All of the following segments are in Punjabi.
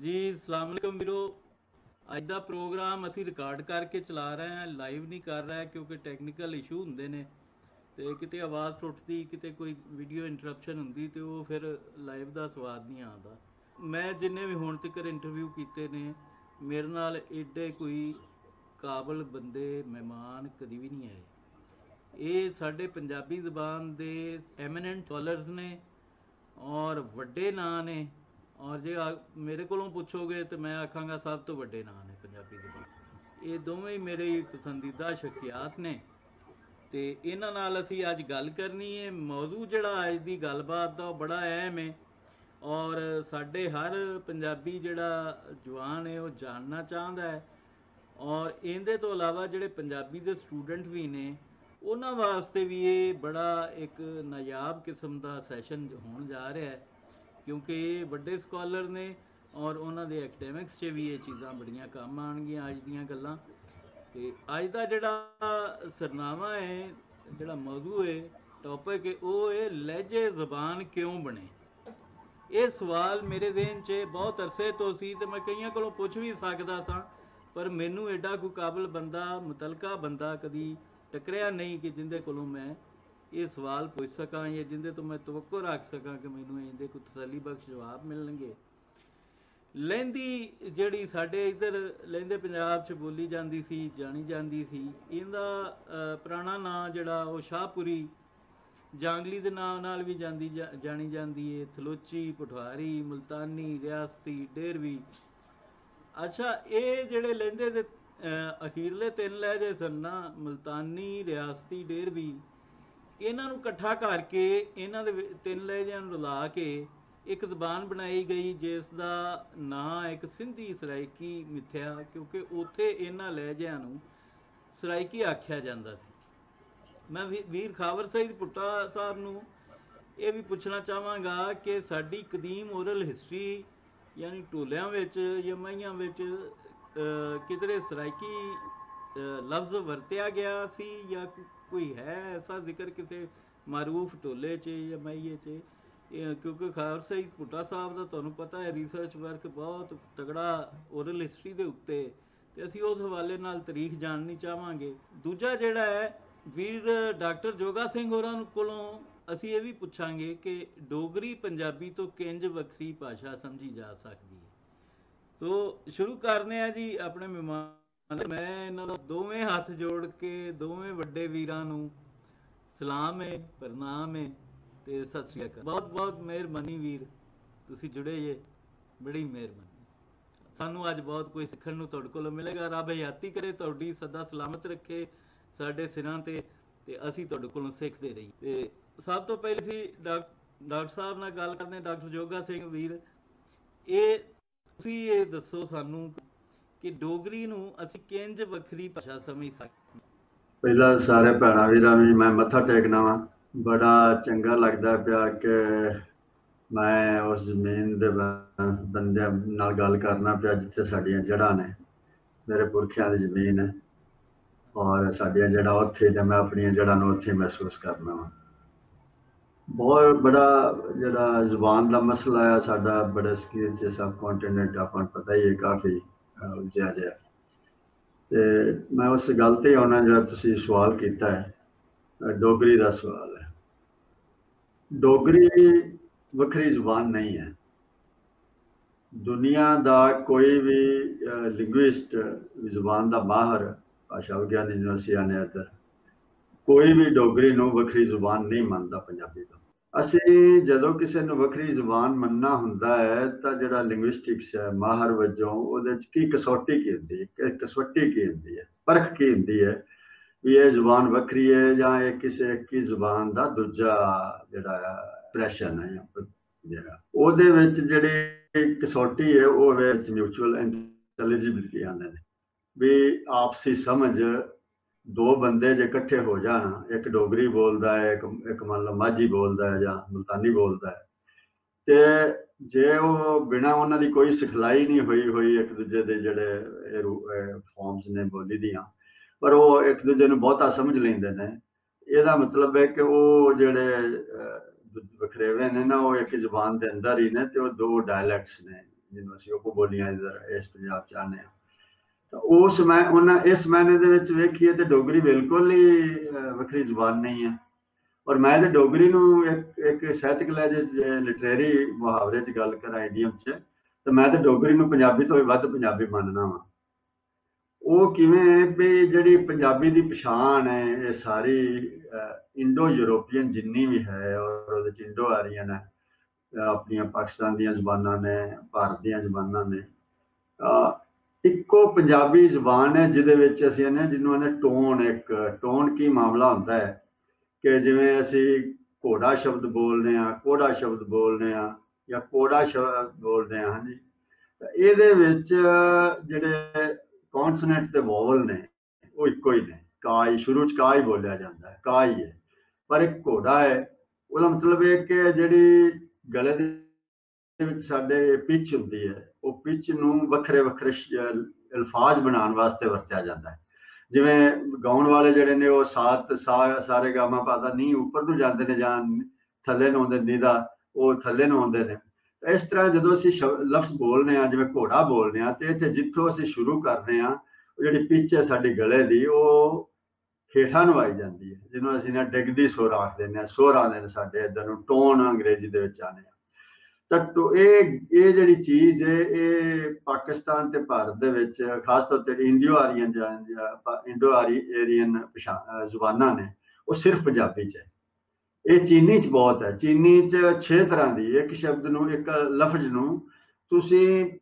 ਜੀ, ਅਸਲਾਮ ਅਲੈਕਮ ਵੀਰੋ। ਅੱਜ ਦਾ ਪ੍ਰੋਗਰਾਮ ਅਸੀਂ ਰਿਕਾਰਡ ਕਰਕੇ ਚਲਾ ਰਹੇ ਹਾਂ ਲਾਈਵ ਨਹੀਂ ਕਰ ਰਹੇ ਕਿਉਂਕਿ ਟੈਕਨੀਕਲ ਇਸ਼ੂ ਹੁੰਦੇ ਨੇ। ਤੇ ਕਿਤੇ ਆਵਾਜ਼ ਟੁੱਟਦੀ, ਕਿਤੇ ਕੋਈ ਵੀਡੀਓ ਇੰਟਰਰਪਸ਼ਨ ਹੁੰਦੀ ਤੇ ਉਹ ਫਿਰ ਲਾਈਵ ਦਾ ਸਵਾਦ ਨਹੀਂ ਆਉਂਦਾ। ਮੈਂ ਜਿੰਨੇ ਵੀ ਹੁਣ ਤੱਕ ਇੰਟਰਵਿਊ ਕੀਤੇ ਨੇ, ਮੇਰੇ ਨਾਲ ਏਡੇ ਕੋਈ ਕਾਬਲ ਬੰਦੇ, ਮਹਿਮਾਨ ਕਦੀ ਵੀ ਨਹੀਂ ਆਏ। ਇਹ ਸਾਡੇ ਪੰਜਾਬੀ ਜ਼ਬਾਨ ਦੇ ਐਮੀਨੈਂਟ ਸਕੋਲਰਸ ਨੇ ਔਰ ਵੱਡੇ ਨਾਂ ਨੇ। ਔਰ ਜੇ ਆ- ਮੇਰੇ ਕੋਲੋਂ ਪੁੱਛੋਗੇ ਤੇ ਮੈਂ ਆਖਾਂਗਾ ਸਭ ਤੋਂ ਵੱਡੇ ਨਾਂ ਨੇ ਪੰਜਾਬੀ ਦੇ ਇਹ ਦੋਵੇਂ ਹੀ ਮੇਰੇ ਪਸੰਦੀਦਾ ਸ਼ਖਸੀਆਤ ਨੇ। ਤੇ ਇਹਨਾਂ ਨਾਲ ਅਸੀਂ ਅੱਜ ਗੱਲ ਕਰਨੀ ਹੈ ਮੌਜੂ ਜਿਹੜਾ ਅੱਜ ਦੀ ਗੱਲਬਾਤ ਦਾ ਉਹ ਬੜਾ ਅਹਿਮ ਹੈ ਔਰ ਸਾਡੇ ਹਰ ਪੰਜਾਬੀ ਜਿਹੜਾ ਜਵਾਨ ਹੈ ਉਹ ਜਾਣਨਾ ਚਾਹੁੰਦਾ ਹੈ। ਔਰ ਇਹਦੇ ਤੋਂ ਇਲਾਵਾ ਜਿਹੜੇ ਪੰਜਾਬੀ ਦੇ ਸਟੂਡੈਂਟ ਵੀ ਨੇ, ਉਹਨਾਂ ਵਾਸਤੇ ਵੀ ਇਹ ਬੜਾ ਇੱਕ ਨਾਯਾਬ ਕਿਸਮ ਦਾ ਸੈਸ਼ਨ ਹੋਣ ਜਾ ਰਿਹਾ ਹੈ। ਕਿਉਂਕਿ ਇਹ ਵੱਡੇ ਸਕਾਲਰ ਨੇ ਔਰ ਉਹਨਾਂ ਦੇ ਐਕੈਡੈਮਿਕਸ 'ਚ ਵੀ ਇਹ ਚੀਜ਼ਾਂ ਬੜੀਆਂ ਕੰਮ ਆਣਗੀਆਂ ਅੱਜ ਦੀਆਂ ਗੱਲਾਂ। ਤੇ ਅੱਜ ਦਾ ਜਿਹੜਾ ਸਰਨਾਮਾ ਹੈ, ਜਿਹੜਾ ਮੌਜੂ ਹੈ ਟੌਪਿਕ ਹੈ, ਉਹ ਹੈ ਲਹਿਜੇ ਜ਼ਬਾਨ ਕਿਉਂ ਬਣੇ? ਇਹ ਸਵਾਲ ਮੇਰੇ ਜ਼ਿਹਨ 'ਚ ਬਹੁਤ ਅਰਸੇ ਤੋਂ ਸੀ ਤੇ ਮੈਂ ਕਈਆਂ ਕੋਲੋਂ ਪੁੱਛ ਵੀ ਸਕਦਾ ਸਾਂ, ਪਰ ਮੈਨੂੰ ਐਡਾ ਕੋਈ ਕਾਬਲ ਬੰਦਾ, ਮੁਤਲਕਾ ਬੰਦਾ ਕਦੀ ਟਕਰਿਆ ਨਹੀਂ ਕਿ ਜਿੰਦੇ ਕੋਲੋਂ ਮੈਂ ਇਹ ਸਵਾਲ ਪੁੱਛ ਸਕਾਂ ਜਾਂ ਜਿੰਦੇ ਤੋਂ ਮੈਂ ਤਵੱਕੋ ਰੱਖ ਸਕਾਂ ਕਿ ਮੈਨੂੰ ਇਹਦੇ ਕੋਈ ਤਸੱਲੀ ਬਖਸ਼ ਜਵਾਬ ਮਿਲਣਗੇ। ਲਹਿੰਦੀ ਜਿਹੜੀ ਸਾਡੇ ਇੱਧਰ ਲਹਿੰਦੇ ਪੰਜਾਬ 'ਚ ਬੋਲੀ ਜਾਂਦੀ ਸੀ ਜਾਣੀ ਜਾਂਦੀ ਸੀ ਇਹਦਾ ਅਹ, ਪੁਰਾਣਾ ਨਾਂ ਜਿਹੜਾ ਉਹ ਸ਼ਾਹਪੁਰੀ ਜਾਂਗਲੀ ਦੇ ਨਾਮ ਨਾਲ ਵੀ ਜਾਂਦੀ ਜਾ- ਜਾਣੀ ਜਾਂਦੀ ਹੈ ਥਲੋਚੀ ਪਠਵਾਰੀ ਮੁਲਤਾਨੀ ਰਿਆਸਤੀ ਡੇਰਵੀ। ਅੱਛਾ ਇਹ ਜਿਹੜੇ ਲਹਿੰਦੇ ਦੇ ਅਹ, ਅਖੀਰਲੇ ਤਿੰਨ ਲਹਿਜੇ ਸਨ ਨਾ ਮੁਲਤਾਨੀ ਰਿਆਸਤੀ ਡੇਰਵੀ। ਇਹਨਾਂ ਨੂੰ ਇਕੱਠਾ ਕਰਕੇ ਇਹਨਾਂ ਦੇ ਤਿੰਨ ਲਹਿਜਿਆਂ ਨੂੰ ਰਲਾ ਕੇ ਇੱਕ ਜ਼ਬਾਨ ਬਣਾਈ ਗਈ, ਜਿਸ ਦਾ ਨਾਂ ਇੱਕ ਸਿੰਧੀ ਸਰਾਇਕੀ ਮਿੱਥਿਆ, ਕਿਉਂਕਿ ਉੱਥੇ ਇਹਨਾਂ ਲਹਿਜਿਆਂ ਨੂੰ ਸਰਾਇਕੀ ਆਖਿਆ ਜਾਂਦਾ ਸੀ। ਮੈਂ ਵੀਰ ਖਾਵਰ ਸਈਦ ਪੁੱਟਾ ਸਾਹਿਬ ਨੂੰ ਇਹ ਵੀ ਪੁੱਛਣਾ ਚਾਹਾਂਗਾ ਕਿ ਸਾਡੀ ਕਦੀਮ ਓਰਲ ਹਿਸਟਰੀ ਯਾਨੀ ਟੋਲਿਆਂ ਵਿੱਚ ਜਾਂ ਮਈਆਂ ਵਿੱਚ ਕਿਧਰੇ ਸਰਾਇਕੀ ਲਫ਼ਜ਼ ਵਰਤਿਆ ਗਿਆ ਸੀ ਜਾਂ ਕੋਈ ਹੈ ਐਸਾ ਜ਼ਿਕਰ ਕਿਸੇ ਮਾਰੂਫ ਟੋਲੇ 'ਚ ਜਾਂ ਮਈਏ 'ਚ? ਕਿਉਂਕਿ ਖਾਵਰ ਸਈਦ ਪੁੱਟਾ ਸਾਹਿਬ ਦਾ ਤੁਹਾਨੂੰ ਪਤਾ ਹੈ ਰਿਸਰਚ ਵਰਕ ਬਹੁਤ ਤਗੜਾ ਓਰਲ ਹਿਸਟਰੀ ਦੇ ਉੱਤੇ ਤੇ ਅਸੀਂ ਉਸ ਹਵਾਲੇ ਨਾਲ ਤਾਰੀਖ ਜਾਣਨੀ ਚਾਹਾਂਗੇ। ਦੂਜਾ ਜਿਹੜਾ ਹੈ, ਵੀਰ ਡਾਕਟਰ ਜੋਗਾ ਸਿੰਘ ਹੋਰਾਂ ਕੋਲੋਂ ਅਸੀਂ ਇਹ ਵੀ ਪੁੱਛਾਂਗੇ ਕਿ ਡੋਗਰੀ ਪੰਜਾਬੀ ਤੋਂ ਕਿੰਜ ਵੱਖਰੀ ਭਾਸ਼ਾ ਸਮਝੀ ਜਾ ਸਕਦੀ ਹੈ। ਤੋ ਸ਼ੁਰੂ ਕਰਨੇ ਆ ਜੀ ਆਪਣੇ ਮਹਿਮਾਨ ਮੈਂ ਇਹਨਾਂ ਦਾ ਦੋਵੇਂ ਹੱਥ ਜੋੜ ਕੇ ਦੋਵੇਂ ਵੱਡੇ ਵੀਰਾਂ ਨੂੰ ਸਲਾਮ ਹੈ ਪ੍ਰਣਾਮ ਹੈ ਤੇ ਸਤਿ ਸ੍ਰੀ ਅਕਾਲ। ਬਹੁਤ ਬਹੁਤ ਮਿਹਰਬਾਨੀ ਵੀਰ, ਤੁਸੀਂ ਜੁੜੇ ਜੇ, ਬੜੀ ਮਿਹਰਬਾਨੀ। ਸਾਨੂੰ ਅੱਜ ਬਹੁਤ ਕੁਝ ਸਿੱਖਣ ਨੂੰ ਤੁਹਾਡੇ ਕੋਲੋਂ ਮਿਲੇਗਾ। ਰੱਬ ਹਯਾਤੀ ਕਰੇ, ਤੁਹਾਡੀ ਸਦਾ ਸਲਾਮਤ ਰੱਖੇ ਸਾਡੇ ਸਿਰਾਂ ਤੇ ਤੇ ਅਸੀਂ ਤੁਹਾਡੇ ਕੋਲੋਂ ਸਿੱਖਦੇ ਰਹੀ ਤੇ ਸਭ ਤੋਂ ਪਹਿਲੇ ਸੀ ਡਾਕ- ਡਾਕਟਰ ਸਾਹਿਬ ਨਾਲ ਗੱਲ ਕਰਦੇ ਡਾਕਟਰ ਜੋਗਾ ਸਿੰਘ ਵੀਰ, ਇਹ ਤੁਸੀਂ ਇਹ ਦੱਸੋ ਸਾਨੂੰ ਕਿ ਡੋਗਰੀ ਨੂੰ ਅਸੀਂ ਕਿੰਜ ਵੱਖਰੀ ਭਾਸ਼ਾ ਸਮਝ ਸਕਦੇ ਪਹਿਲਾਂ ਸਾਰੇ ਭੈਣਾਂ ਵੀਰਾਂ ਨੂੰ ਮੈਂ ਮੱਥਾ ਟੇਕਣਾ ਵਾਂ। ਬੜਾ ਚੰਗਾ ਲੱਗਦਾ ਪਿਆ ਕਿ ਮੈਂ ਉਸ ਜ਼ਮੀਨ ਦੇ ਬੰਦਿਆਂ ਨਾਲ ਗੱਲ ਕਰਨਾ ਪਿਆ ਜਿੱਥੇ ਸਾਡੀਆਂ ਜੜ੍ਹਾਂ ਨੇ। ਮੇਰੇ ਪੁਰਖਿਆਂ ਦੀ ਜ਼ਮੀਨ ਹੈ। ਔਰ ਸਾਡੀਆਂ ਜੜ੍ਹਾਂ ਉੱਥੇ ਤੇ ਮੈਂ ਆਪਣੀਆਂ ਜੜ੍ਹਾਂ ਨੂੰ ਉੱਥੇ ਮਹਿਸੂਸ ਕਰਨਾ ਵਾਂ। ਬਹੁਤ ਬੜਾ ਜਿਹੜਾ ਜ਼ੁਬਾਨ ਦਾ ਮਸਲਾ ਆ, ਸਾਡਾ ਬੜਾ ਸਕੀਲ ਚ ਸਬ ਕੰਟੀਨੈਂਟ ਆਪਾਂ ਨੂੰ ਪਤਾ ਹੀ ਹੈ ਕਾਫੀ। ਅਹ, ਉਲਝਿਆ ਜਿਹਾ। ਤੇ ਮੈਂ ਉਸ ਗੱਲ ਤੇ ਆਉਣਾ ਜਿਹੜਾ ਤੁਸੀਂ ਸਵਾਲ ਕੀਤਾ ਹੈ। ਡੋਗਰੀ ਦਾ ਸਵਾਲ ਹੈ। ਡੋਗਰੀ ਵੱਖਰੀ ਜ਼ੁਬਾਨ ਨਹੀਂ ਹੈ। ਦੁਨੀਆ ਦਾ ਕੋਈ ਵੀ ਲਿੰਗੁਇਸਟ ਜ਼ੁਬਾਨ ਦਾ ਮਾਹਰ ਭਾਸ਼ਾ ਵਿਗਿਆਨ ਯੂਨੀਵਰਸਿਟੀਆਂ ਨੇ ਇੱਧਰ ਕੋਈ ਵੀ ਡੋਗਰੀ ਨੂੰ ਵੱਖਰੀ ਜ਼ੁਬਾਨ ਨਹੀਂ ਮੰਨਦਾ ਪੰਜਾਬੀ ਤੋਂ। ਅਸੀਂ ਜਦੋਂ ਕਿਸੇ ਨੂੰ ਵੱਖਰੀ ਜ਼ੁਬਾਨ ਮੰਨਣਾ ਹੁੰਦਾ ਹੈ, ਤਾਂ ਜਿਹੜਾ ਲਿੰਗੁਇਸਟਿਕਸ ਹੈ, ਮਾਹਰ ਵਜੋਂ ਉਹਦੇ ਚ ਕੀ ਕਸੌਟੀ ਕੀ ਹੁੰਦੀ ਹੈ ਕਿ ਕਸਵੱਟੀ ਕੀ ਹੁੰਦੀ ਹੈ, ਪਰਖ ਕੀ ਹੁੰਦੀ ਹੈ, ਵੀ ਇਹ ਜ਼ੁਬਾਨ ਵੱਖਰੀ ਹੈ ਜਾਂ ਇਹ ਕਿਸੇ ਇੱਕ ਜ਼ੁਬਾਨ ਦਾ ਦੂਜਾ ਜਿਹੜਾ ਪ੍ਰੈਸ਼ਨ ਹੈ ਜਾਂ ਜਿਹੜਾ। ਉਹਦੇ ਵਿੱਚ ਜਿਹੜੀ ਕਸੌਟੀ ਹੈ, ਉਹ ਵਿੱਚ ਮਿਊਚੁਅਲ ਇੰਟੈਲੀਜੀਬਿਲਟੀ ਆਉਂਦੇ ਨੇ। ਵੀ ਆਪਸੀ ਸਮਝ ਦੋ ਬੰਦੇ ਜੇ ਇਕੱਠੇ ਹੋ ਜਾਣ ਇੱਕ ਡੋਗਰੀ ਬੋਲਦਾ ਹੈ ਇੱਕ ਇੱਕ ਮੰਨ ਲਓ ਮਾਝੀ ਬੋਲਦਾ ਹੈ ਜਾਂ ਮੁਲਤਾਨੀ ਬੋਲਦਾ ਹੈ ਤੇ ਜੇ ਉਹ ਬਿਨਾ ਉਹਨਾਂ ਦੀ ਕੋਈ ਸਿਖਲਾਈ ਨਹੀਂ ਹੋਈ ਹੋਈ ਇੱਕ ਦੂਜੇ ਦੇ ਜਿਹੜੇ ਫਾਰਮਸ ਨੇ ਬੋਲੀ ਦੀਆਂ ਪਰ ਉਹ ਇੱਕ ਦੂਜੇ ਨੂੰ ਬਹੁਤਾ ਸਮਝ ਲੈਂਦੇ ਨੇ ਇਹਦਾ ਮਤਲਬ ਹੈ ਕਿ ਉਹ ਜਿਹੜੇ ਅਹ, ਵਖਰੇਵੇਂ ਨੇ ਨਾ ਉਹ ਇੱਕ ਜ਼ੁਬਾਨ ਦੇ ਅੰਦਰ ਹੀ ਨੇ ਤੇ ਉਹ ਦੋ ਡਾਇਲੈਕਟਸ ਨੇ ਜਿਹਨੂੰ ਅਸੀਂ ਉਹ ਬੋਲੀਆਂ ਇਸ ਪੰਜਾਬ ਚ ਆਨੇ ਆ ਉਸ ਮੈਂ ਉਹਨਾਂ, ਇਸ ਮਾਇਨੇ ਦੇ ਵਿੱਚ ਵੇਖੀਏ ਤੇ ਡੋਗਰੀ ਬਿਲਕੁਲ ਹੀ ਵੱਖਰੀ ਜ਼ੁਬਾਨ ਨਹੀਂ ਹੈ। ਔਰ ਮੈਂ ਤੇ ਡੋਗਰੀ ਨੂੰ ਇੱਕ ਇੱਕ ਸਾਹਿਤਕ ਲਹਿਜੇ ਲਿਟਰੇਰੀ ਮੁਹਾਵਰੇ 'ਚ ਗੱਲ ਕਰਾਂ ਇਡੀਅਮ 'ਚ, ਤੇ ਮੈਂ ਤੇ ਡੋਗਰੀ ਨੂੰ ਪੰਜਾਬੀ ਤੋਂ ਵੱਧ ਪੰਜਾਬੀ ਮੰਨਣਾ ਵਾਂ। ਉਹ ਕਿਵੇਂ ਵੀ ਜਿਹੜੀ ਪੰਜਾਬੀ ਦੀ ਪਛਾਣ ਹੈ, ਇਹ ਸਾਰੀ ਇੰਡੋ ਯੂਰੋਪੀਅਨ ਜਿੰਨੀ ਵੀ ਹੈ, ਔਰ ਉਹਦੇ ਚ ਇੰਡੋ ਆਰੀਅਨ ਹੈ ਆਪਣੀਆਂ ਪਾਕਿਸਤਾਨ ਦੀਆਂ ਜ਼ੁਬਾਨਾਂ ਨੇ, ਭਾਰਤ ਦੀਆਂ ਜ਼ੁਬਾਨਾਂ ਨੇ ਇੱਕੋ ਪੰਜਾਬੀ ਜ਼ੁਬਾਨ ਹੈ, ਜਿਹਦੇ ਵਿੱਚ ਅਸੀਂ ਇਹਨੇ ਜਿਹਨੂੰ ਇਹਨੇ ਟੋਨ, ਇੱਕ ਟੋਨ ਕੀ ਮਾਮਲਾ ਹੁੰਦਾ ਹੈ ਕਿ ਜਿਵੇਂ ਅਸੀਂ ਘੋੜਾ ਸ਼ਬਦ ਬੋਲਦੇ ਆ ਕੋੜਾ ਸ਼ਬਦ ਬੋਲਦੇ ਆ ਜਾਂ ਕੋੜਾ ਸ਼ਬਦ ਬੋਲਦੇ ਆ ਹਾਂਜੀ। ਇਹਦੇ ਵਿੱਚ ਜਿਹੜੇ ਕੌਨਸੋਨੈਂਟ ਤੇ ਵੋਵਲ ਨੇ, ਉਹ ਇੱਕੋ ਹੀ ਨੇ। ਕਾਈ ਸ਼ੁਰੂ ਚ ਕਾਈ ਬੋਲਿਆ ਜਾਂਦਾ ਹੈ ਕਾਈ ਹੈ ਪਰ ਇੱਕ ਘੋੜਾ ਹੈ, ਉਹਦਾ ਮਤਲਬ ਇਹ ਕਿ ਜਿਹੜੀ ਗਲੇ ਦੇ ਵਿੱਚ ਸਾਡੇ ਪਿੱਚ ਹੁੰਦੀ ਹੈ ਉਹ ਪਿਚ ਨੂੰ ਵੱਖਰੇ ਵੱਖਰੇ ਅਲਫਾਜ਼ ਬਣਾਉਣ ਵਾਸਤੇ ਵਰਤਿਆ ਜਾਂਦਾ ਹੈ। ਜਿਵੇਂ ਗਾਉਣ ਵਾਲੇ ਜਿਹੜੇ ਨੇ ਉਹ ਸਾਤ ਸਾਰੇ ਗਾਮਾ ਪਾਦਾ ਨਹੀਂ ਉੱਪਰ ਨੂੰ ਜਾਂਦੇ ਨੇ ਜਾਂ ਥੱਲੇ ਨੂੰ ਆਉਂਦੇ, ਨੀਦਾ ਉਹ ਥੱਲੇ ਨੂੰ ਆਉਂਦੇ ਨੇ। ਇਸ ਤਰ੍ਹਾਂ ਜਦੋਂ ਅਸੀਂ ਲਫ਼ਜ਼ ਬੋਲਨੇ ਆ ਜਿਵੇਂ ਘੋੜਾ ਬੋਲਨੇ ਆ ਤੇ ਇੱਥੇ ਜਿੱਥੋਂ ਅਸੀਂ ਸ਼ੁਰੂ ਕਰਦੇ ਆ ਉਹ ਜਿਹੜੀ ਪਿੱਚ ਹੈ ਸਾਡੀ ਗਲੇ ਦੀ, ਉਹ ਹੇਠਾਂ ਨੂੰ ਆਈ ਜਾਂਦੀ ਹੈ। ਜਿਹਨੂੰ ਅਸੀਂ ਨਾ ਡਿੱਗਦੀ ਸੁਰ ਆਖਦੇ ਨੇ, ਸੁਰ ਆਉਂਦੇ ਨੇ ਸਾਡੇ ਇਧਰ ਨੂੰ, ਟੋਨ ਅੰਗਰੇਜ਼ੀ ਦੇ ਵਿੱਚ ਆਨੇ ਤਾਂ ਇਹ ਇਹ ਜਿਹੜੀ ਚੀਜ਼ ਹੈ ਇਹ ਪਾਕਿਸਤਾਨ ਤੇ ਭਾਰਤ ਦੇ ਵਿੱਚ, ਖਾਸ ਤੌਰ ਤੇ ਇੰਡੀਓ ਆਰੀਅਨ ਜਾਂ ਇੰਡੋ ਆਰੀਅਨ ਜ਼ੁਬਾਨਾਂ ਨੇ, ਉਹ ਸਿਰਫ ਪੰਜਾਬੀ ਚ ਹੈ। ਇਹ ਚੀਨੀ ਚ ਬਹੁਤ ਹੈ। ਚੀਨੀ ਚ 6 ਤਰ੍ਹਾਂ ਦੀ, ਇੱਕ ਸ਼ਬਦ ਨੂੰ, ਇੱਕ ਲਫ਼ਜ਼ ਨੂੰ ਤੁਸੀਂ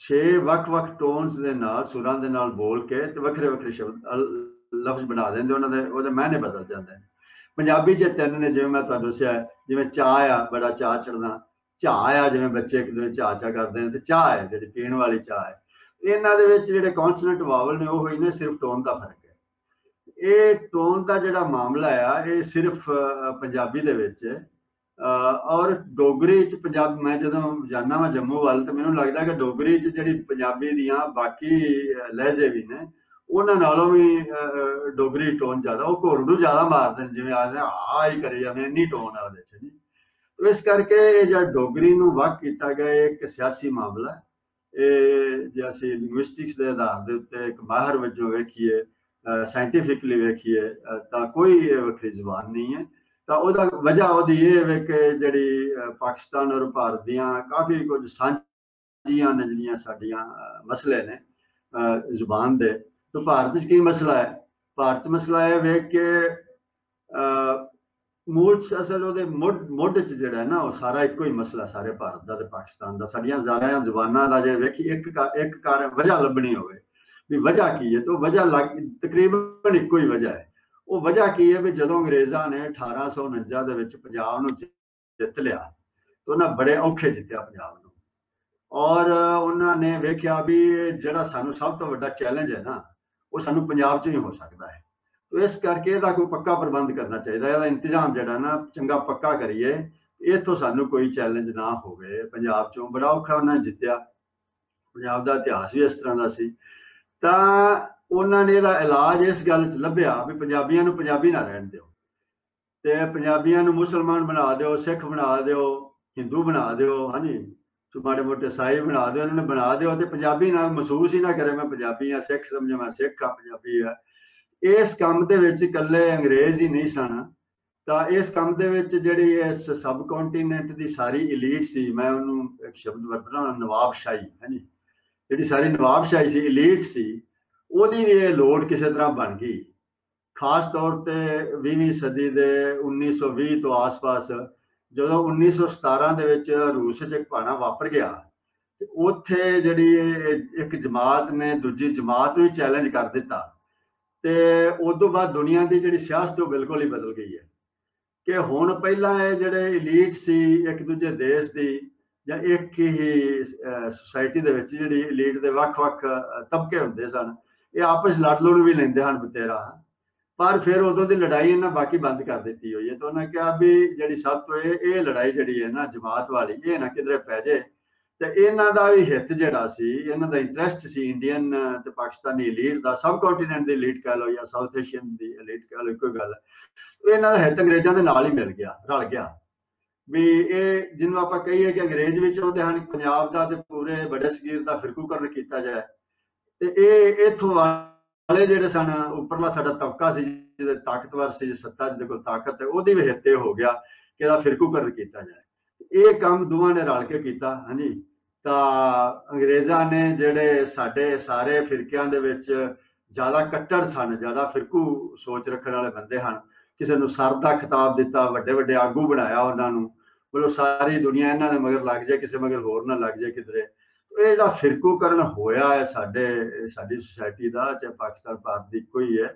6 ਵੱਖ-ਵੱਖ ਟੋਨਸ ਦੇ ਨਾਲ, ਸੁਰਾਂ ਦੇ ਨਾਲ ਬੋਲ ਕੇ ਤੇ ਵੱਖਰੇ ਵੱਖਰੇ ਸ਼ਬਦ ਲਫ਼ਜ਼ ਬਣਾ ਦਿੰਦੇ ਉਹਨਾਂ ਦੇ, ਉਹਦੇ ਮਾਇਨੇ ਬਦਲ ਜਾਂਦੇ ਨੇ। ਪੰਜਾਬੀ ਚ ਤਿੰਨ ਨੇ, ਜਿਵੇਂ ਮੈਂ ਤੁਹਾਨੂੰ ਦੱਸਿਆ, ਜਿਵੇਂ ਚਾਹ ਆ, ਬੜਾ ਚਾਹ ਚੜਨਾ ਚਾਹ ਆ, ਜਿਵੇਂ ਬੱਚੇ ਇੱਕ ਦੂਜੇ ਚਾਹ ਚਾਹ ਕਰਦੇ ਨੇ ਤੇ ਚਾਹ ਹੈ, ਜਿਹੜੀ ਪੀਣ ਵਾਲੀ ਚਾਹ ਹੈ। ਇਹਨਾਂ ਦੇ ਵਿੱਚ ਜਿਹੜੇ ਕੌਨਸੋਨੈਂਟ ਵਾਵਲ ਨੇ, ਉਹ ਹੋਈ ਨੇ ਸਿਰਫ ਟੋਨ ਦਾ ਫ਼ਰਕ ਹੈ। ਇਹ ਟੋਨ ਦਾ ਜਿਹੜਾ ਮਾਮਲਾ ਆ, ਇਹ ਸਿਰਫ ਪੰਜਾਬੀ ਦੇ ਵਿੱਚ ਔਰ ਡੋਗਰੀ ਚ ਪੰਜਾਬ, ਮੈਂ ਜਦੋਂ ਜਾਣਾ ਮੈਂ ਜੰਮੂ ਵੱਲ, ਤੇ ਮੈਨੂੰ ਲੱਗਦਾ ਕਿ ਡੋਗਰੀ ਚ ਜਿਹੜੀ ਪੰਜਾਬੀ ਦੀਆਂ ਬਾਕੀ ਲਹਿਜੇ ਵੀ ਨੇ, ਉਹਨਾਂ ਨਾਲੋਂ ਵੀ ਡੋਗਰੀ ਟੋਨ ਜ਼ਿਆਦਾ, ਉਹ ਘੋੜੂ ਜ਼ਿਆਦਾ ਮਾਰਦੇ ਨੇ, ਜਿਵੇਂ ਆਖਦੇ ਆ ਹੀ ਕਰੇ ਜਾਂਦੇ ਇੰਨੀ ਟੋਨ ਆ ਉਹਦੇ ਚ। ਨਹੀਂ ਇਸ ਕਰਕੇ ਇਹ ਜਿਹੜਾ ਡੋਗਰੀ ਨੂੰ ਵੱਖ ਕੀਤਾ ਗਿਆ ਇੱਕ ਸਿਆਸੀ ਮਾਮਲਾ ਇਹ ਜੇ ਅਸੀਂ ਲਿੰਗੁਇਸਟਿਕਸ ਦੇ ਆਧਾਰ ਦੇ ਉੱਤੇ ਇੱਕ ਮਾਹਰ ਵਜੋਂ ਵੇਖੀਏ ਸਾਇੰਟੀਫਿਕਲੀ ਵੇਖੀਏ ਤਾਂ ਕੋਈ ਵੱਖਰੀ ਜ਼ੁਬਾਨ ਨਹੀਂ ਹੈ। ਤਾਂ ਉਹਦਾ ਵਜ੍ਹਾ ਉਹਦੀ ਇਹ ਹੈ ਕਿ ਜਿਹੜੀ ਪਾਕਿਸਤਾਨ ਔਰ ਭਾਰਤ ਦੀਆਂ ਕਾਫੀ ਕੁਝ ਸਾਂਝੀਆਂ ਨੇ ਜਿਹੜੀਆਂ ਸਾਡੀਆਂ ਮਸਲੇ ਨੇ ਜ਼ੁਬਾਨ ਦੇ। ਤਾਂ ਭਾਰਤ 'ਚ ਕੀ ਮਸਲਾ ਹੈ? ਭਾਰਤ 'ਚ ਮਸਲਾ ਹੈ ਵੇਖ ਕੇ ਮੂਲ ਅਸਲ ਉਹਦੇ ਮੁੱਢ ਮੁੱਢ 'ਚ ਜਿਹੜਾ ਨਾ, ਉਹ ਸਾਰਾ ਇੱਕੋ ਹੀ ਮਸਲਾ ਸਾਰੇ ਭਾਰਤ ਦਾ ਤੇ ਪਾਕਿਸਤਾਨ ਦਾ। ਸਾਡੀਆਂ ਜ਼ਾਰਿਆਂ ਜ਼ੁਬਾਨਾਂ ਦਾ ਜੇ ਵੇਖੀ, ਇੱਕ ਇੱਕ ਕਾਰਨ ਵਜ੍ਹਾ ਲੱਭਣੀ ਹੋਵੇ, ਵੀ ਵਜ੍ਹਾ ਕੀ ਹੈ? ਤਾਂ ਵਜ੍ਹਾ ਤਕਰੀਬਨ ਇੱਕੋ ਹੀ ਵਜ੍ਹਾ ਹੈ। ਉਹ ਵਜ੍ਹਾ ਕੀ ਹੈ? ਵੀ ਜਦੋਂ ਅੰਗਰੇਜ਼ਾਂ ਨੇ 1849 ਦੇ ਵਿੱਚ ਪੰਜਾਬ ਨੂੰ ਜਿੱਤ ਲਿਆ, ਤਾਂ ਉਹਨਾਂ ਬੜੇ ਔਖੇ ਜਿੱਤਿਆ ਪੰਜਾਬ ਨੂੰ। ਔਰ ਉਹਨਾਂ ਨੇ ਵੇਖਿਆ ਵੀ ਜਿਹੜਾ ਸਾਨੂੰ ਸਭ ਤੋਂ ਵੱਡਾ ਚੈਲੰਜ ਹੈ ਨਾ, ਉਹ ਸਾਨੂੰ ਪੰਜਾਬ 'ਚ ਹੀ ਹੋ ਸਕਦਾ ਹੈ। ਇਸ ਕਰਕੇ ਇਹਦਾ ਕੋਈ ਪੱਕਾ ਪ੍ਰਬੰਧ ਕਰਨਾ ਚਾਹੀਦਾ, ਇਹਦਾ ਇੰਤਜ਼ਾਮ ਜਿਹੜਾ ਨਾ ਚੰਗਾ ਪੱਕਾ ਕਰੀਏ, ਇਥੋਂ ਸਾਨੂੰ ਕੋਈ ਚੈਲੰਜ ਨਾ ਹੋਵੇ। ਪੰਜਾਬ 'ਚੋਂ ਬੜਾ ਔਖਾ ਉਹਨਾਂ ਜਿੱਤਿਆ। ਪੰਜਾਬ ਦਾ ਇਤਿਹਾਸ ਵੀ ਇਸ ਤਰ੍ਹਾਂ ਦਾ ਸੀ। ਤਾਂ ਉਹਨਾਂ ਨੇ ਇਹਦਾ ਇਲਾਜ ਇਸ ਗੱਲ 'ਚ ਲੱਭਿਆ ਵੀ ਪੰਜਾਬੀਆਂ ਨੂੰ ਪੰਜਾਬੀ ਨਾ ਰਹਿਣ ਦਿਓ। ਤੇ ਪੰਜਾਬੀਆਂ ਨੂੰ ਮੁਸਲਮਾਨ ਬਣਾ ਦਿਓ, ਸਿੱਖ ਬਣਾ ਦਿਓ, ਹਿੰਦੂ ਬਣਾ ਦਿਓ, ਹਾਂਜੀ। ਮਾੜੇ ਮੋਟੇ ਸਾਈ ਬਣਾ ਦਿਓ, ਇਹਨਾਂ ਨੇ ਬਣਾ ਦਿਓ ਤੇ ਪੰਜਾਬੀ ਨਾਲ ਮਹਿਸੂਸ ਹੀ ਨਾ ਕਰੇ, ਮੈਂ ਪੰਜਾਬੀ ਆ ਸਿੱਖ ਸਮਝਾਂ, ਮੈਂ ਸਿੱਖ ਆ ਪੰਜਾਬੀ ਆ ਇਸ ਕੰਮ ਦੇ ਵਿੱਚ ਇਕੱਲੇ ਅੰਗਰੇਜ਼ ਹੀ ਨਹੀਂ ਸਨ, ਤਾਂ ਇਸ ਕੰਮ ਦੇ ਵਿੱਚ ਜਿਹੜੀ ਇਸ ਸਬ ਕੰਟੀਨੈਂਟ ਦੀ ਸਾਰੀ ਐਲੀਟ ਸੀ, ਮੈਂ ਉਹਨੂੰ ਇੱਕ ਸ਼ਬਦ ਵਰਤਣਾ ਨਵਾਬਸ਼ਾਹੀ, ਹਾਂਜੀ। ਜਿਹੜੀ ਸਾਰੀ ਨਵਾਬਸ਼ਾਹੀ ਸੀ ਐਲੀਟ ਸੀ, ਉਹਦੀ ਵੀ ਇਹ ਲੋੜ ਕਿਸੇ ਤਰ੍ਹਾਂ ਬਣ ਗਈ। ਖਾਸ ਤੌਰ ਤੇ 20ਵੀਂ ਸਦੀ ਦੇ 1920 ਤੋਂ ਆਸ-ਪਾਸ, ਜਦੋਂ 1917 ਦੇ ਵਿੱਚ ਰੂਸ 'ਚ ਇੱਕ ਪਾਣਾ ਵਾਪਰ ਗਿਆ, ਤੇ ਉੱਥੇ ਜਿਹੜੀ ਇੱਕ ਜਮਾਤ ਨੇ, ਦੂਜੀ ਜਮਾਤ ਨੂੰ ਚੈਲੰਜ ਕਰ ਦਿੱਤਾ। ਤੇ ਉਸ ਤੋਂ ਬਾਅਦ ਦੁਨੀਆ ਦੀ ਜਿਹੜੀ ਸਿਆਸਤ ਉਹ ਬਿਲਕੁਲ ਹੀ ਬਦਲ ਗਈ ਹੈ। ਕਿ ਹੁਣ ਪਹਿਲਾਂ ਇਹ ਜਿਹੜੇ ਐਲੀਟ ਸੀ, ਇੱਕ ਦੂਜੇ ਦੇਸ਼ ਦੀ ਜਾਂ ਇੱਕ ਹੀ ਸੁਸਾਇਟੀ ਦੇ ਵਿੱਚ ਜਿਹੜੀ ਐਲੀਟ ਦੇ ਵੱਖ-ਵੱਖ ਤਬਕੇ ਹੁੰਦੇ ਸਨ, ਇਹ ਆਪਸ ਲੜ ਲੜ ਵੀ ਲੈਂਦੇ ਹਨ ਬਤੇਰਾ ਪਰ ਫਿਰ ਉਦੋਂ ਦੀ ਲੜਾਈ ਇਹਨਾਂ ਬਾਕੀ ਬੰਦ ਕਰ ਦਿੱਤੀ ਹੋਈ ਹੈ। ਤਾਂ ਉਹਨਾਂ ਕਿਹਾ ਵੀ ਜਿਹੜੀ ਸਭ ਤੋਂ ਇਹ ਇਹ ਲੜਾਈ ਜਿਹੜੀ ਹੈ ਨਾ ਜਮਾਤ ਵਾਲੀ, ਇਹ ਨਾ ਕਿਧਰੇ ਪੈ ਜੇ ਤੇ ਇਹਨਾਂ ਦਾ ਵੀ ਹਿੱਤ ਜਿਹੜਾ ਸੀ, ਇਹਨਾਂ ਦਾ ਇੰਟਰਸਟ ਸੀ ਇੰਡੀਅਨ ਤੇ ਪਾਕਿਸਤਾਨੀ ਲੀਡ ਦਾ ਸਬ ਕੰਟੀਨੈਂਟ ਦੀ ਲੀਡ ਕਹ ਲਓ ਜਾਂ ਸਾਊਥ ਏਸ਼ੀਅਨ ਦੀ ਲੀਡ ਕਹ ਲਓ ਕੋਈ ਗੱਲ ਇਹਨਾਂ ਦਾ ਹਿੱਤ ਅੰਗਰੇਜ਼ਾਂ ਦੇ ਨਾਲ ਹੀ ਮਿਲ ਗਿਆ, ਰਲ ਗਿਆ। ਵੀ ਇਹ ਜਿਹਨੂੰ ਆਪਾਂ ਕਹੀਏ ਕਿ ਅੰਗਰੇਜ਼ ਵਿੱਚ ਉਹਦੇ ਹਨ, ਪੰਜਾਬ ਦਾ ਤੇ ਪੂਰੇ ਬੜੇ ਸਗੀਰ ਦਾ ਫਿਰਕੂਕਰਨ ਕੀਤਾ ਜਾਏ। ਤੇ ਇਹ ਇਥੋਂ ਵਾਲੇ ਜਿਹੜੇ ਸਨ, ਉੱਪਰਲਾ ਸਾਡਾ ਤਬਕਾ ਸੀ, ਜਿਹਦੇ ਤਾਕਤਵਰ ਸੀ ਸੱਤਾ ਜਿਹਦੇ ਕੋਲ ਤਾਕਤ ਹੈ, ਉਹਦੀ ਵੀ ਹਿੱਤੇ ਹੋ ਗਿਆ ਕਿ ਇਹਦਾ ਫਿਰਕੂਕਰਨ ਕੀਤਾ ਜਾਏ। ਇਹ ਕੰਮ ਦੋਵਾਂ ਨੇ ਰਲ ਕੇ ਕੀਤਾ, ਹਾਂਜੀ। ਤਾਂ ਅੰਗਰੇਜ਼ਾਂ ਨੇ ਜਿਹੜੇ ਸਾਡੇ ਸਾਰੇ ਫਿਰਕਿਆਂ ਦੇ ਵਿੱਚ ਜ਼ਿਆਦਾ ਕੱਟੜ ਸਨ, ਜ਼ਿਆਦਾ ਫਿਰਕੂ ਸੋਚ ਰੱਖਣ ਵਾਲੇ ਬੰਦੇ ਹਨ, ਕਿਸੇ ਨੂੰ ਸਰ ਦਾ ਖਿਤਾਬ ਦਿੱਤਾ, ਵੱਡੇ ਵੱਡੇ ਆਗੂ ਬਣਾਇਆ ਉਹਨਾਂ ਨੂੰ ਬੋਲੋ ਸਾਰੀ ਦੁਨੀਆ ਇਹਨਾਂ ਦੇ ਮਗਰ ਲੱਗ ਜਾਏ, ਕਿਸੇ ਮਗਰ ਹੋਰ ਨਾ ਲੱਗ ਜਾਏ ਕਿਧਰੇ। ਇਹ ਜਿਹੜਾ ਫਿਰਕੂਕਰਨ ਹੋਇਆ ਹੈ ਸਾਡੇ, ਸਾਡੀ ਸੁਸਾਇਟੀ ਦਾ ਚਾਹੇ ਪਾਕਿਸਤਾਨ ਭਾਰਤ ਦੀ ਕੋਈ ਹੈ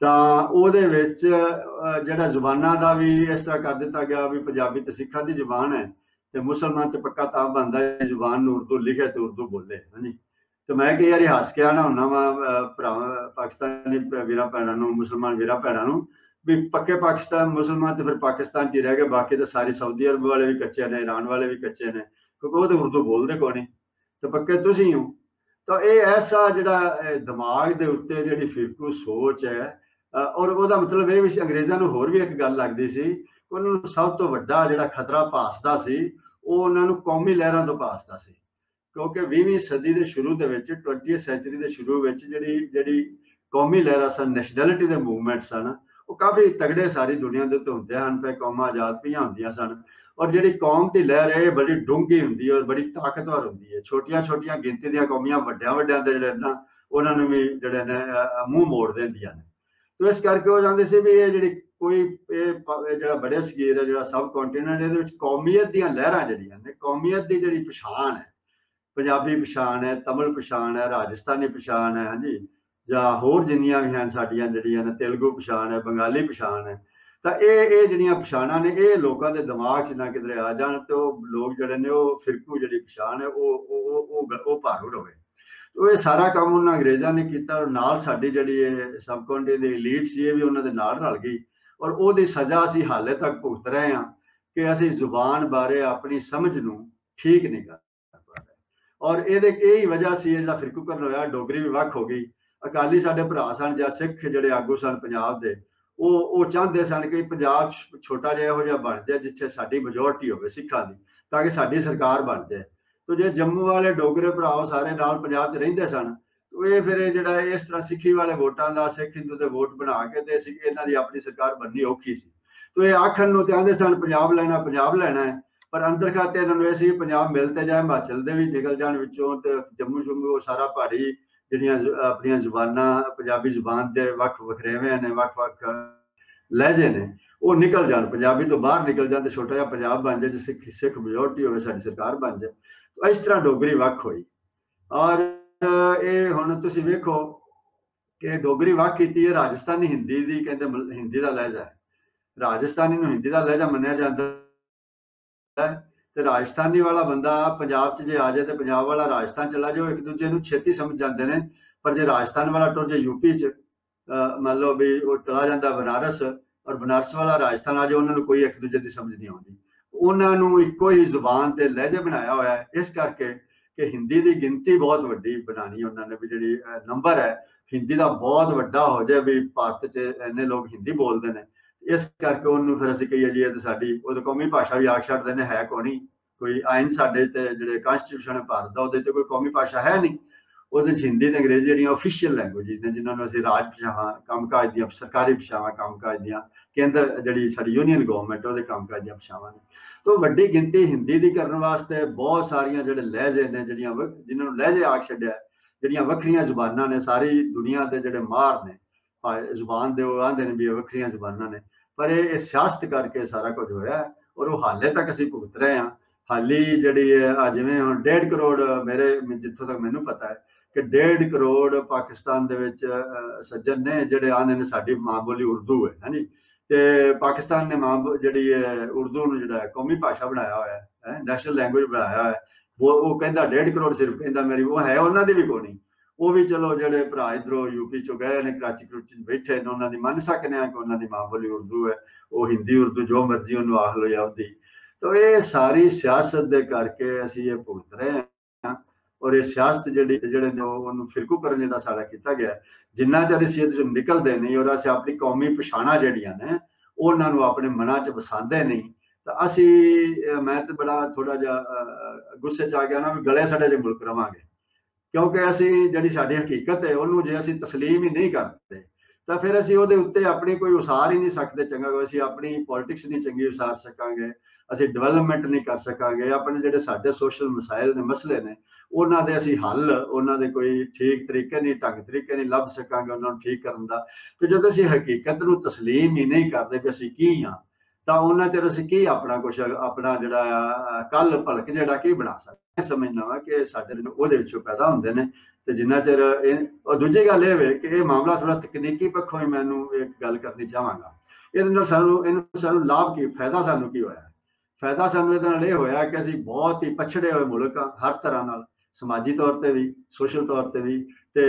ਤਾਂ ਉਹਦੇ ਵਿੱਚ ਜਿਹੜਾ ਜ਼ੁਬਾਨਾਂ ਦਾ ਵੀ ਇਸ ਤਰ੍ਹਾਂ ਕਰ ਦਿੱਤਾ ਗਿਆ ਵੀ ਪੰਜਾਬੀ ਤੇ ਸਿੱਖਾਂ ਦੀ ਜ਼ੁਬਾਨ ਹੈ ਤੇ ਮੁਸਲਮਾਨ ਤੇ ਪੱਕਾ ਤਾਂ ਬੰਦਾ ਜ਼ੁਬਾਨ ਨੂੰ ਉਰਦੂ ਲਿਖੇ ਤੇ ਉਰਦੂ ਬੋਲੇ, ਹਾਂਜੀ। ਤੇ ਮੈਂ ਕਿ ਯਾਰ ਇਹ ਹੱਸ ਕੇ ਆਣਾ ਹੁੰਨਾ ਵਾ ਭਰਾ ਪਾਕਿਸਤਾਨੀ ਵੀਰਾਂ ਭੈਣਾਂ ਨੂੰ, ਮੁਸਲਮਾਨ ਵੀਰਾਂ ਭੈਣਾਂ ਨੂੰ, ਵੀ ਪੱਕੇ ਪਾਕਿਸਤਾਨ, ਮੁਸਲਮਾਨ ਤੇ ਫਿਰ ਪਾਕਿਸਤਾਨ 'ਚ ਹੀ ਰਹਿ ਗਏ, ਬਾਕੀ ਤਾਂ ਸਾਰੇ ਸਾਊਦੀ ਅਰਬ ਵਾਲੇ ਵੀ ਕੱਚੇ ਨੇ ਈਰਾਨ ਵਾਲੇ ਵੀ ਕੱਚੇ ਨੇ, ਕਿਉਂਕਿ ਉਹ ਤੇ ਉਰਦੂ ਬੋਲਦੇ ਕੋਈ ਤੇ ਪੱਕੇ ਤੁਸੀਂ ਹੋ? ਤਾਂ ਇਹ ਐਸਾ ਜਿਹੜਾ ਦਿਮਾਗ ਦੇ ਉੱਤੇ ਜਿਹੜੀ ਫਿਰਕੂ ਸੋਚ ਹੈ ਔਰ ਉਹਦਾ ਮਤਲਬ ਇਹ ਵੀ ਅੰਗਰੇਜ਼ਾਂ ਨੂੰ ਹੋਰ ਵੀ ਇੱਕ ਗੱਲ ਲੱਗਦੀ ਸੀ, ਉਹਨਾਂ ਨੂੰ ਸਭ ਤੋਂ ਵੱਡਾ ਜਿਹੜਾ ਖਤਰਾ ਭਾਸਦਾ ਸੀ ਉਹ ਉਹਨਾਂ ਨੂੰ ਕੌਮੀ ਲਹਿਰਾਂ ਤੋਂ ਭਾਸਦਾ ਸੀ। ਕਿਉਂਕਿ 20ਵੀਂ ਸਦੀ ਦੇ ਸ਼ੁਰੂ ਦੇ ਵਿੱਚ 20th ਸੈਂਚਰੀ ਦੇ ਸ਼ੁਰੂ ਵਿੱਚ ਜਿਹੜੀ ਜਿਹੜੀ ਕੌਮੀ ਲਹਿਰਾਂ ਸਨ ਨੈਸ਼ਨੈਲਿਟੀ ਦੇ ਮੂਵਮੈਂਟ ਸਨ, ਉਹ ਕਾਫੀ ਤਗੜੇ ਸਾਰੀ ਦੁਨੀਆ ਦੇ ਉੱਤੇ ਹੁੰਦੇ ਹਨ ਪਏ ਕੌਮਾਂ ਆਜ਼ਾਦ ਪਈਆਂ ਹੁੰਦੀਆਂ ਸਨ। ਔਰ ਜਿਹੜੀ ਕੌਮ ਦੀ ਲਹਿਰ ਹੈ, ਇਹ ਬੜੀ ਡੂੰਘੀ ਹੁੰਦੀ ਹੈ ਔਰ ਬੜੀ ਤਾਕਤਵਰ ਹੁੰਦੀ ਹੈ। ਛੋਟੀਆਂ ਛੋਟੀਆਂ ਗਿਣਤੀ ਦੀਆਂ ਕੌਮੀਆਂ ਵੱਡਿਆਂ ਵੱਡਿਆਂ ਦੇ ਜਿਹੜੇ ਨਾ, ਉਹਨਾਂ ਨੂੰ ਵੀ ਜਿਹੜੇ ਨੇ ਮੂੰਹ ਮੋੜ ਦਿੰਦੀਆਂ ਨੇ। ਤੇ ਇਸ ਕਰਕੇ ਉਹ ਜਾਂਦੇ ਸੀ ਵੀ ਇਹ ਜਿਹੜੀ ਕੋਈ ਇਹ ਜਿਹੜਾ ਬੜੇ ਸਗੀਰ ਹੈ, ਜਿਹੜਾ ਸਬ ਕੰਟੀਨੈਂਟ ਇਹਦੇ ਵਿੱਚ ਕੌਮੀਅਤ ਦੀਆਂ ਲਹਿਰਾਂ ਜਿਹੜੀਆਂ ਨੇ, ਕੌਮੀਅਤ ਦੀ ਜਿਹੜੀ ਪਛਾਣ ਹੈ, ਪੰਜਾਬੀ ਪਛਾਣ ਹੈ, ਤਮਿਲ ਪਛਾਣ ਹੈ, ਰਾਜਸਥਾਨੀ ਪਛਾਣ ਹੈ, ਹਾਂਜੀ, ਜਾਂ ਹੋਰ ਜਿੰਨੀਆਂ ਵੀ ਹਨ ਸਾਡੀਆਂ ਜਿਹੜੀਆਂ ਨੇ, ਤੇਲਗੂ ਪਛਾਣ ਹੈ, ਬੰਗਾਲੀ ਪਛਾਣ ਹੈ, ਤਾਂ ਇਹ ਇਹ ਜਿਹੜੀਆਂ ਪਛਾਣਾਂ ਨੇ, ਇਹ ਲੋਕਾਂ ਦੇ ਦਿਮਾਗ 'ਚ ਨਾ ਕਿਧਰੇ ਆ ਜਾਣ ਤੇ ਉਹ ਲੋਕ ਜਿਹੜੇ ਨੇ, ਉਹ ਫਿਰਕੂ ਜਿਹੜੀ ਪਛਾਣ ਹੈ, ਉਹ ਉਹ ਉਹ ਉਹ ਭਾਰੂ ਹੋਵੇ ਉਹ ਇਹ ਸਾਰਾ ਕੰਮ ਉਹਨਾਂ ਅੰਗਰੇਜ਼ਾਂ ਨੇ ਕੀਤਾ ਔਰ ਨਾਲ ਸਾਡੀ ਜਿਹੜੀ ਇਹ ਸਬ ਕੰਟਰੀ ਲੀਡ ਸੀ, ਇਹ ਵੀ ਉਹਨਾਂ ਦੇ ਨਾਲ ਰਲ ਗਈ। ਔਰ ਉਹਦੀ ਸਜ਼ਾ ਅਸੀਂ ਹਾਲੇ ਤੱਕ ਭੁਗਤ ਰਹੇ ਹਾਂ ਕਿ ਅਸੀਂ ਜ਼ੁਬਾਨ ਬਾਰੇ ਆਪਣੀ ਸਮਝ ਨੂੰ ਠੀਕ ਨਹੀਂ ਕਰ ਪਾ ਰਹੇ। ਔਰ ਇਹਦੇ ਹੀ ਵਜ੍ਹਾ ਸੀ ਜਿਹੜਾ ਫਿਰਕੂਕਰਨ ਹੋਇਆ, ਡੋਗਰੀ ਵੀ ਵੱਖ ਹੋ ਗਈ। ਅਕਾਲੀ ਸਾਡੇ ਭਰਾ ਸਨ ਜਾਂ ਸਿੱਖ ਜਿਹੜੇ ਆਗੂ ਸਨ ਪੰਜਾਬ ਦੇ, ਉਹ ਉਹ ਚਾਹੁੰਦੇ ਸਨ ਕਿ ਪੰਜਾਬ ਛੋਟਾ ਜਿਹਾ ਇਹੋ ਜਿਹਾ ਬਣ ਜਾਏ ਜਿੱਥੇ ਸਾਡੀ ਮੈਜੋਰਟੀ ਹੋਵੇ ਸਿੱਖਾਂ ਦੀ, ਤਾਂ ਕਿ ਸਾਡੀ ਸਰਕਾਰ ਬਣ ਜਾਏ। ਤੋ ਜੇ ਜੰਮੂ ਵਾਲੇ ਡੋਗਰੇ ਭਰਾ ਸਾਰੇ ਨਾਲ ਪੰਜਾਬ 'ਚ ਰਹਿੰਦੇ ਸਨ ਇਹ ਫਿਰ ਜਿਹੜਾ ਇਸ ਤਰ੍ਹਾਂ ਸਿੱਖੀ ਵਾਲੇ ਵੋਟਾਂ ਦਾ, ਸਿੱਖ ਹਿੰਦੂ ਦੇ ਵੋਟ ਬਣਾ ਕੇ ਤੇ ਸੀ ਇਹਨਾਂ ਦੀ ਆਪਣੀ ਸਰਕਾਰ ਬਣਨੀ ਔਖੀ ਸੀ। ਤੋ ਇਹ ਆਖਣ ਨੂੰ ਤੇ ਆਂਦੇ ਸਨ, ਪੰਜਾਬ ਲੈਣਾ ਪੰਜਾਬ ਲੈਣਾ ਹੈ। ਪਰ ਅੰਦਰ ਖਾਤੇ ਇਹਨਾਂ ਨੂੰ ਇਹ ਸੀ ਪੰਜਾਬ ਮਿਲ ਤੇ ਜਾਏ, ਹਿਮਾਚਲ ਦੇ ਵੀ ਨਿਕਲ ਜਾਣ ਵਿੱਚੋਂ ਤੇ ਜੰਮੂ ਸ਼ੰਮੂ ਉਹ ਸਾਰਾ ਪਹਾੜੀ ਜਿਹੜੀਆਂ ਆਪਣੀਆਂ ਜ਼ੁਬਾਨਾਂ, ਪੰਜਾਬੀ ਜ਼ੁਬਾਨ ਦੇ ਵੱਖ ਵਖਰੇਵੇਂ ਨੇ ਵੱਖ-ਵੱਖ ਲਹਿਜੇ ਨੇ, ਉਹ ਨਿਕਲ ਜਾਣ। ਪੰਜਾਬੀ ਤੋਂ ਬਾਹਰ ਨਿਕਲ ਜਾਣ ਤੇ ਛੋਟਾ ਜਿਹਾ ਪੰਜਾਬ ਬਣ ਜਾਏ, ਜਿਸ ਸਿੱਖ ਸਿੱਖ ਮੈਜੋਰਟੀ ਹੋਵੇ, ਸਾਡੀ ਸਰਕਾਰ ਬਣ ਜਾਏ। ਇਸ ਤਰ੍ਹਾਂ ਡੋਗਰੀ ਵੱਖ ਹੋਈ। ਔਰ ਇਹ ਹੁਣ ਤੁਸੀਂ ਵੇਖੋ ਕਿ ਡੋਗਰੀ ਵੱਖ ਕੀਤੀ ਹੈ ਰਾਜਸਥਾਨੀ ਹਿੰਦੀ ਦੀ, ਕਹਿੰਦੇ ਹਿੰਦੀ ਦਾ ਲਹਿਜਾ ਹੈ। ਰਾਜਸਥਾਨੀ ਨੂੰ ਹਿੰਦੀ ਦਾ ਲਹਿਜਾ ਮੰਨਿਆ ਜਾਂਦਾ ਹੈ। ਤੇ ਰਾਜਸਥਾਨੀ ਵਾਲਾ ਬੰਦਾ ਪੰਜਾਬ 'ਚ ਜੇ ਆ ਜਾਏ ਤੇ ਪੰਜਾਬ ਵਾਲਾ ਰਾਜਸਥਾਨ ਚਲਾ ਜਾਓ ਇੱਕ ਦੂਜੇ ਨੂੰ ਛੇਤੀ ਸਮਝ ਜਾਂਦੇ ਨੇ। ਪਰ ਜੇ ਰਾਜਸਥਾਨ ਵਾਲਾ ਟੁਰ ਜੇ ਯੂਪੀ 'ਚ ਮੰਨ ਲਓ ਵੀ ਉਹ ਚਲਾ ਜਾਂਦਾ ਬਨਾਰਸ ਔਰ ਬਨਾਰਸ ਵਾਲਾ ਰਾਜਸਥਾਨ ਆ ਜਾਏ, ਉਹਨਾਂ ਨੂੰ ਕੋਈ ਇੱਕ ਦੂਜੇ ਦੀ ਸਮਝ ਨਹੀਂ ਆਉਂਦੀ। ਉਹਨਾਂ ਨੂੰ ਇੱਕੋ ਹੀ ਜ਼ੁਬਾਨ ਤੇ ਲਹਿਜੇ ਬਣਾਇਆ ਹੋਇਆ ਹੈ। ਇਸ ਕਰਕੇ ਕਿ ਹਿੰਦੀ ਦੀ ਗਿਣਤੀ ਬਹੁਤ ਵੱਡੀ ਬਣਾਣੀ ਉਹਨਾਂ ਨੇ ਵੀ ਜਿਹੜੀ ਨੰਬਰ ਹੈ, ਹਿੰਦੀ ਦਾ ਬਹੁਤ ਵੱਡਾ ਹੋ ਜਾਏ ਵੀ ਭਾਰਤ 'ਚ ਇੰਨੇ ਲੋਕ ਹਿੰਦੀ ਬੋਲਦੇ ਨੇ। ਇਸ ਕਰਕੇ ਉਹਨੂੰ ਫਿਰ ਅਸੀਂ ਕਹੀਏ ਜੀ, ਇਹ ਤਾਂ ਸਾਡੀ ਉਹ ਕੌਮੀ ਭਾਸ਼ਾ ਵੀ ਆਖ ਛੱਡਦੇ ਨੇ, ਹੈ ਕੋਣੀ? ਕੋਈ ਆਇਨ ਸਾਡੇ ਤੇ ਜਿਹੜੇ ਕਨਸਟੀਟਿਊਸ਼ਨ ਹੈ, ਭਾਰਤ ਦਾ, ਉਹਦੇ ਤੇ ਕੋਈ ਕੌਮੀ ਭਾਸ਼ਾ ਹੈ ਨਹੀਂ। ਉਹਦੇ ਚ ਹਿੰਦੀ ਤੇ ਅੰਗਰੇਜ਼ੀ ਜਿਹੜੀਆਂ ਅਫੀਸ਼ੀਅਲ ਲੈਂਗੁਏਜ ਨੇ ਜਿਨ੍ਹਾਂ ਨੂੰ ਅਸੀਂ ਰਾਜ ਭਾਸ਼ਾਵਾਂ, ਕੰਮਕਾਜ ਦੀਆਂ, ਸਰਕਾਰੀ ਭਾਸ਼ਾਵਾਂ, ਕੰਮਕਾਜ ਦੀਆਂ, ਕੇਂਦਰ ਜਿਹੜੀ ਸਾਡੀ ਯੂਨੀਅਨ ਗਵਰਨਮੈਂਟ ਉਹਦੇ ਕੰਮਕਾਜ ਦੀਆਂ ਭਾਸ਼ਾਵਾਂ ਨੇ। ਤੋਂ ਵੱਡੀ ਗਿਣਤੀ ਹਿੰਦੀ ਦੀ ਕਰਨ ਵਾਸਤੇ ਬਹੁਤ ਸਾਰੀਆਂ ਜਿਹੜੇ ਲਹਿਜੇ ਨੇ, ਜਿਹੜੀਆਂ ਜਿਨ੍ਹਾਂ ਨੂੰ ਲਹਿਜੇ ਆਖ ਛੱਡਿਆ, ਜਿਹੜੀਆਂ ਵੱਖਰੀਆਂ ਜ਼ੁਬਾਨਾਂ ਨੇ, ਸਾਰੀ ਦੁਨੀਆ ਦੇ ਜਿਹੜੇ ਮਾਰ ਨੇ ਜ਼ੁਬਾਨ ਦੇ ਉਹ ਆਂਦੇ ਨੇ ਵੀ ਵੱਖਰੀਆਂ ਜ਼ੁਬਾਨਾਂ ਨੇ, ਪਰ ਇਹ ਸਿਆਸਤ ਕਰਕੇ ਸਾਰਾ ਕੁਝ ਹੋਇਆ ਔਰ ਉਹ ਹਾਲੇ ਤੱਕ ਅਸੀਂ ਭੁਗਤ ਰਹੇ ਹਾਂ। ਹਾਲੀ ਜਿਹੜੀ ਹੈ ਜਿਵੇਂ ਹੁਣ 1.5 ਕਰੋੜ ਮੇਰੇ, ਜਿੱਥੋਂ ਤੱਕ ਮੈਨੂੰ ਪਤਾ ਹੈ ਕਿ 1.5 ਕਰੋੜ ਪਾਕਿਸਤਾਨ ਦੇ ਵਿੱਚ ਸੱਜਣ ਨੇ ਜਿਹੜੇ ਆਂਦੇ ਨੇ ਸਾਡੀ ਮਾਂ ਬੋਲੀ ਉਰਦੂ ਹੈ ਹਾਂਜੀ ਤੇ ਪਾਕਿਸਤਾਨ ਨੇ ਮਾਂ ਜਿਹੜੀ ਹੈ, ਉਰਦੂ ਨੂੰ ਜਿਹੜਾ ਕੌਮੀ ਭਾਸ਼ਾ ਬਣਾਇਆ ਹੋਇਆ ਹੈ ਨੈਸ਼ਨਲ ਲੈਂਗੁਏਜ ਬਣਾਇਆ ਹੋਇਆ ਉਹ ਉਹ ਕਹਿੰਦਾ 1.5 ਕਰੋੜ ਸਿਰਫ, ਕਹਿੰਦਾ ਮੇਰੀ ਉਹ ਹੈ, ਉਹਨਾਂ ਦੀ ਵੀ ਕੋਣੀ ਉਹ ਵੀ ਚਲੋ ਜਿਹੜੇ ਭਰਾ ਇਧਰੋਂ ਯੂਪੀ ਚੋਂ ਗਏ ਨੇ, ਕਰਾਚੀ ਕਰੂਚੀ ਬੈਠੇ ਨੇ, ਉਹਨਾਂ ਦੀ ਮੰਨ ਸਕਨੇ ਆ ਕਿ ਉਹਨਾਂ ਦੀ ਮਾਂ ਬੋਲੀ ਉਰਦੂ ਹੈ, ਉਹ ਹਿੰਦੀ ਉਰਦੂ ਜੋ ਮਰਜ਼ੀ ਉਹਨੂੰ ਆਖ ਲੋ ਉਹਦੀ। ਤਾਂ ਇਹ ਸਾਰੀ ਸਿਆਸਤ ਦੇ ਕਰਕੇ ਅਸੀਂ ਇਹ ਭੁਗਤ ਰਹੇ ਹਾਂ। ਔਰ ਇਹ ਸਿਆਸਤ ਜਿਹੜੀ ਜਿਹੜੇ ਨੇ ਉਹਨੂੰ ਫਿਰਕੂ ਕਰਨ ਜਿਹੜਾ ਸਾਡਾ ਕੀਤਾ ਗਿਆ ਜਿੰਨਾ ਚਿਰ ਅਸੀਂ ਇਹਦੇ ਚੋਂ ਨਿਕਲਦੇ ਨਹੀਂ ਔਰ ਅਸੀਂ ਆਪਣੀ ਕੌਮੀ ਪਛਾਣਾ ਜਿਹੜੀਆਂ ਨੇ ਉਹਨਾਂ ਨੂੰ ਆਪਣੇ ਮਨਾਂ 'ਚ ਵਸਾਉਂਦੇ ਨਹੀਂ ਤਾਂ ਅਸੀਂ ਮੈਂ ਤੇ ਬੜਾ ਥੋੜਾ ਜਿਹਾ ਗੁੱਸੇ 'ਚ ਆ ਗਿਆ ਨਾ ਵੀ ਗਲੇ ਸਾਡੇ ਦੇ ਮੁਲਕ ਰਵਾਂਗੇ ਕਿਉਂਕਿ ਅਸੀਂ ਜਿਹੜੀ ਸਾਡੀ ਹਕੀਕਤ ਹੈ ਉਹਨੂੰ ਜੇ ਅਸੀਂ تسلیم ਹੀ ਨਹੀਂ ਕਰਦੇ ਤਾਂ ਫਿਰ ਅਸੀਂ ਉਹਦੇ ਉੱਤੇ ਆਪਣੀ ਕੋਈ ਉਸਾਰ ਹੀ ਨਹੀਂ ਸਕਦੇ ਚੰਗਾ ਅਸੀਂ ਆਪਣੀ ਪੋਲਿਟਿਕਸ ਨਹੀਂ ਚੰਗੀ ਉਸਾਰ ਸਕਾਂਗੇ ਅਸੀਂ ਡਿਵੈਲਪਮੈਂਟ ਨਹੀਂ ਕਰ ਸਕਾਂਗੇ ਆਪਣੇ ਜਿਹੜੇ ਸਾਡੇ ਸੋਸ਼ਲ ਮਸਾਇਲ ਨੇ ਮਸਲੇ ਨੇ ਉਹਨਾਂ ਦੇ ਅਸੀਂ ਹੱਲ ਉਹਨਾਂ ਦੇ ਕੋਈ ਠੀਕ ਤਰੀਕੇ ਨਹੀਂ ਢੰਗ ਤਰੀਕੇ ਨਹੀਂ ਲੱਭ ਸਕਾਂਗੇ ਉਹਨਾਂ ਨੂੰ ਠੀਕ ਕਰਨ ਦਾ ਤੇ ਜਦੋਂ ਅਸੀਂ ਹਕੀਕਤ ਨੂੰ تسلیم ਹੀ ਨਹੀਂ ਕਰਦੇ ਕਿ ਅਸੀਂ ਕੀ ਹਾਂ ਤਾਂ ਉਹਨਾਂ ਚਿਰ ਅਸੀਂ ਕੀ ਆਪਣਾ ਕੁਝ ਆਪਣਾ ਜਿਹੜਾ ਕੱਲ ਭਲਕ ਜਿਹੜਾ ਕੀ ਬਣਾ ਸਕਦੇ ਸਮਝਣਾ ਵਾ ਕਿ ਸਾਡੇ ਉਹਦੇ ਵਿੱਚੋਂ ਪੈਦਾ ਹੁੰਦੇ ਨੇ ਤੇ ਜਿੰਨਾ ਚਿਰ ਇਹ ਉਹ ਦੂਜੀ ਗੱਲ ਇਹ ਵੇ ਕਿ ਇਹ ਮਾਮਲਾ ਥੋੜਾ ਤਕਨੀਕੀ ਪੱਖੋਂ ਹੀ ਮੈਨੂੰ ਇੱਕ ਗੱਲ ਕਰਨੀ ਚਾਹਾਂਗਾ ਇਹਦੇ ਨਾਲ ਸਾਨੂੰ ਇਹਨੂੰ ਸਾਨੂੰ ਲਾਭ ਕੀ ਫਾਇਦਾ ਸਾਨੂੰ ਕੀ ਹੋਇਆ ਫਾਇਦਾ ਸਾਨੂੰ ਇਹਦੇ ਨਾਲ ਇਹ ਹੋਇਆ ਕਿ ਅਸੀਂ ਬਹੁਤ ਹੀ ਪਛੜੇ ਹੋਏ ਮੁਲਕ ਆ, ਹਰ ਤਰ੍ਹਾਂ ਨਾਲ, ਸਮਾਜੀ ਤੌਰ ਤੇ ਵੀ, ਸੋਸ਼ਲ ਤੌਰ ਤੇ ਵੀ ਤੇ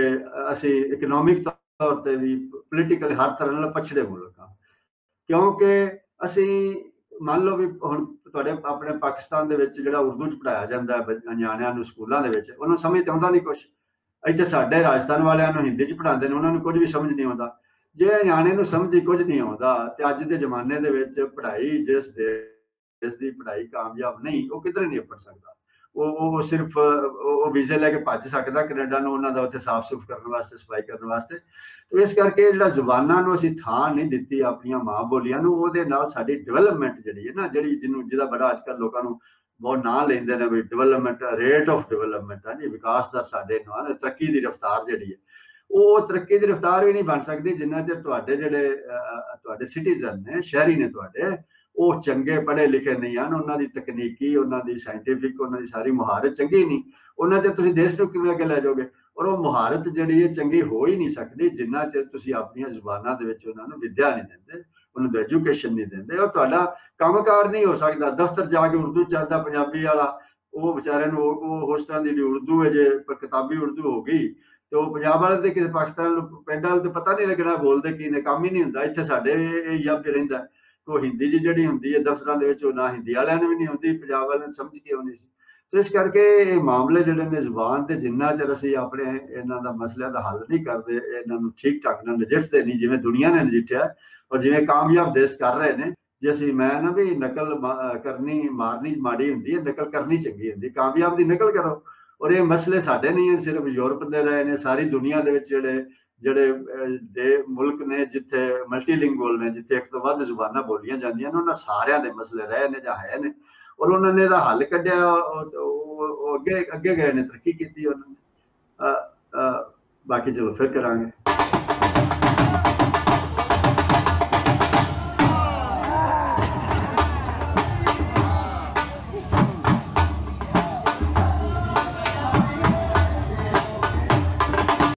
ਅਸੀਂ ਇਕਨੋਮਿਕ ਤੌਰ ਤੇ ਵੀ ਪੋਲੀਟੀਕਲ ਹਰ ਤਰ੍ਹਾਂ ਨਾਲ ਪਛੜੇ ਮੁਲਕ ਆ। ਕਿਉਂਕਿ ਅਸੀਂ ਮੰਨ ਲਓ ਵੀ ਹੁਣ ਤੁਹਾਡੇ ਆਪਣੇ ਪਾਕਿਸਤਾਨ ਦੇ ਵਿੱਚ ਜਿਹੜਾ ਉਰਦੂ ਚ ਪੜਾਇਆ ਜਾਂਦਾ ਹੈ ਨਿਆਣਿਆਂ ਨੂੰ ਸਕੂਲਾਂ ਦੇ ਵਿੱਚ, ਉਹਨਾਂ ਨੂੰ ਸਮਝ ਤੇ ਆਉਂਦਾ ਨਹੀਂ ਕੁਝ ਇੱਥੇ ਸਾਡੇ ਰਾਜਸਥਾਨ ਵਾਲਿਆਂ ਨੂੰ ਹਿੰਦੀ ਚ ਪੜਾਉਂਦੇ ਨੇ, ਉਹਨਾਂ ਨੂੰ ਕੁਝ ਵੀ ਸਮਝ ਨਹੀਂ ਆਉਂਦਾ। ਜੇ ਨਿਆਣੇ ਨੂੰ ਸਮਝ ਹੀ ਕੁਝ ਨਹੀਂ ਆਉਂਦਾ, ਤੇ ਅੱਜ ਦੇ ਜ਼ਮਾਨੇ ਦੇ ਵਿੱਚ ਪੜ੍ਹਾਈ ਜਿਸ ਦੇ ਜਿਸ ਦੀ ਪੜ੍ਹਾਈ ਕਾਮਯਾਬ ਨਹੀਂ, ਉਹ ਕਿਧਰੇ ਨਹੀਂ ਪੜ ਸਕਦਾ। ਉਹ ਉਹ ਸਿਰਫ, ਉਹ ਵੀਜ਼ੇ ਲੈ ਕੇ ਭੱਜ ਸਕਦਾ ਕੈਨੇਡਾ ਨੂੰ, ਉਹਨਾਂ ਦਾ ਉੱਥੇ ਸਾਫ਼ ਸੁਫ ਕਰਨ ਵਾਸਤੇ, ਸਫ਼ਾਈ ਕਰਨ ਵਾਸਤੇ। ਤੇ ਇਸ ਕਰਕੇ ਜਿਹੜਾ ਜ਼ੁਬਾਨਾਂ ਨੂੰ ਅਸੀਂ ਥਾਂ ਨਹੀਂ ਦਿੱਤੀ ਆਪਣੀਆਂ ਮਾਂ ਬੋਲੀਆਂ ਨੂੰ, ਉਹਦੇ ਨਾਲ ਸਾਡੀ ਡਿਵੈਲਪਮੈਂਟ ਜਿਹੜੀ ਹੈ ਨਾ, ਜਿਹੜੀ ਜਿਹਨੂੰ, ਜਿਹਦਾ ਬੜਾ ਅੱਜਕੱਲ ਲੋਕਾਂ ਨੂੰ ਬਹੁਤ ਨਾਂ ਲੈਂਦੇ ਨੇ ਵੀ ਡਿਵੈਲਪਮੈਂਟ ਰੇਟ ਆਫ ਡਿਵੈਲਪਮੈਂਟ ਹੈ ਜੀ, ਵਿਕਾਸ ਦਰ ਸਾਡੇ ਨਾਲ, ਤਰੱਕੀ ਦੀ ਰਫ਼ਤਾਰ ਜਿਹੜੀ ਹੈ। ਉਹ ਤਰੱਕੀ ਦੀ ਰਫ਼ਤਾਰ ਵੀ ਨਹੀਂ ਬਣ ਸਕਦੀ, ਜਿੰਨਾ ਚਿਰ ਤੁਹਾਡੇ ਜਿਹੜੇ ਤੁਹਾਡੇ ਸਿਟੀਜ਼ਨ ਨੇ, ਸ਼ਹਿਰੀ ਨੇ ਤੁਹਾਡੇ ਉਹ ਚੰਗੇ ਪੜ੍ਹੇ ਲਿਖੇ ਨਹੀਂ ਹਨ, ਉਹਨਾਂ ਦੀ ਤਕਨੀਕੀ, ਉਹਨਾਂ ਦੀ ਸਾਇੰਟੀਫਿਕ ਉਹਨਾਂ ਦੀ ਸਾਰੀ ਮੁਹਾਰਤ ਚੰਗੀ ਨਹੀਂ। ਉਹਨਾਂ ਚਿਰ ਤੁਸੀਂ ਦੇਸ਼ ਨੂੰ ਕਿਵੇਂ ਅੱਗੇ ਲੈ ਜਾਓਗੇ? ਔਰ ਉਹ ਮੁਹਾਰਤ ਜਿਹੜੀ ਹੈ ਚੰਗੀ ਹੋ ਹੀ ਨਹੀਂ ਸਕਦੀ, ਜਿੰਨਾ ਚਿਰ ਤੁਸੀਂ ਆਪਣੀਆਂ ਜ਼ੁਬਾਨਾਂ ਦੇ ਵਿੱਚ ਉਹਨਾਂ ਨੂੰ ਵਿਦਿਆ ਨਹੀਂ ਦਿੰਦੇ, ਉਹਨਾਂ ਨੂੰ ਐਜੂਕੇਸ਼ਨ ਨਹੀਂ ਦਿੰਦੇ। ਔਰ ਤੁਹਾਡਾ ਕੰਮਕਾਰ ਨਹੀਂ ਹੋ ਸਕਦਾ, ਦਫ਼ਤਰ ਜਾ ਕੇ ਉਰਦੂ ਚੱਲਦਾ ਪੰਜਾਬੀ ਵਾਲਾ, ਉਹ ਵਿਚਾਰਿਆਂ ਨੂੰ ਉਹ ਉਸ ਤਰ੍ਹਾਂ ਦੀ ਉਰਦੂ ਹੈ, ਜੇ ਪਰ ਕਿਤਾਬੀ ਉਰਦੂ ਹੋ ਗਈ, ਤੇ ਉਹ ਪੰਜਾਬ ਵਾਲੇ ਤੇ ਕਿਸੇ ਪਾਕਿਸਤਾਨ ਨੂੰ ਵਾਲੇ ਤੇ ਪਤਾ ਨਹੀਂ ਲੱਗਣਾ ਬੋਲਦੇ ਕੀ ਨੇ, ਕੰਮ ਹੀ ਨਹੀਂ ਹੁੰਦਾ, ਇੱਥੇ ਸਾਡੇ ਇਹ ਯੱਬ ਰਹਿੰਦਾ। ਕੋ ਹਿੰਦੀ ਜਿਹੜੀ ਹੁੰਦੀ ਹੈ, ਦਫ਼ਤਰਾਂ ਦੇ ਵਿੱਚ ਉਹ ਨਾ ਹਿੰਦੀ ਵਾਲਿਆਂ ਨੂੰ ਵੀ ਨਹੀਂ ਹੁੰਦੀ, ਪੰਜਾਬ ਵਾਲਿਆਂ ਨੂੰ ਸਮਝ ਕੇ ਆਉਂਦੀ ਸੀ। ਤੇ ਇਸ ਕਰਕੇ ਇਹ ਮਾਮਲੇ ਜਿਹੜੇ ਨੇ ਜ਼ੁਬਾਨ ਤੇ ਜਿੰਨਾ ਚਿਰ ਅਸੀਂ ਆਪਣੇ ਇਹਨਾਂ ਦਾ ਮਸਲਿਆਂ ਦਾ ਹੱਲ ਨਹੀਂ ਕਰਦੇ, ਇਹਨਾਂ ਨੂੰ ਠੀਕ ਠਾਕ ਨਾਲ ਨਜਿੱਠਦੇ ਨਹੀਂ, ਜਿਵੇਂ ਦੁਨੀਆ ਨੇ ਨਜਿੱਠਿਆ ਔਰ ਜਿਵੇਂ ਕਾਮਯਾਬ ਦੇਸ਼ ਕਰ ਰਹੇ ਨੇ, ਜੇ ਅਸੀਂ ਮੈਂ ਨਾ ਵੀ ਨਕਲ ਕਰਨੀ ਮਾਰਨੀ ਮਾੜੀ ਹੁੰਦੀ ਹੈ, ਨਕਲ ਕਰਨੀ ਚੰਗੀ ਹੁੰਦੀ ਕਾਮਯਾਬ ਦੀ ਨਕਲ ਕਰੋ। ਔਰ ਇਹ ਮਸਲੇ ਸਾਡੇ ਨਹੀਂ ਹੈ, ਸਿਰਫ ਯੂਰਪ ਦੇ ਰਹੇ ਨੇ, ਸਾਰੀ ਦੁਨੀਆ ਦੇ ਵਿੱਚ ਜਿਹੜੇ ਜਿਹੜੇ ਦੇ ਮੁਲਕ ਨੇ ਜਿੱਥੇ ਮਲਟੀਲਿੰਗੁਅਲ ਨੇ, ਜਿੱਥੇ ਇੱਕ ਤੋਂ ਵੱਧ ਜ਼ੁਬਾਨਾਂ ਬੋਲੀਆਂ ਜਾਂਦੀਆਂ ਨੇ, ਉਹਨਾਂ ਸਾਰਿਆਂ ਦੇ ਮਸਲੇ ਰਹੇ ਨੇ ਜਾਂ ਹੈ ਨੇ। ਔਰ ਉਹਨਾਂ ਨੇ ਇਹਦਾ ਹੱਲ ਕੱਢਿਆ ਅੱਗੇ ਅੱਗੇ ਗਏ ਨੇ, ਤਰੱਕੀ ਕੀਤੀ ਉਹਨਾਂ ਨੇ। ਬਾਕੀ ਚਲੋ ਫਿਰ ਕਰਾਂਗੇ।